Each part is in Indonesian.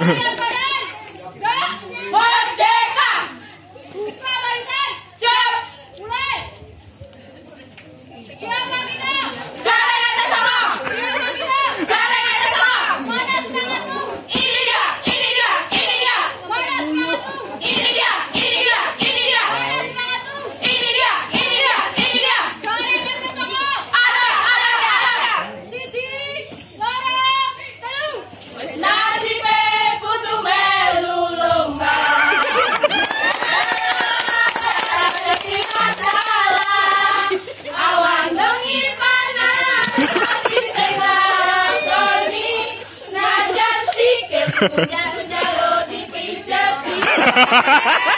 Yeah. Hujan-hujan lo oh, dipijat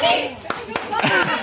Daddy!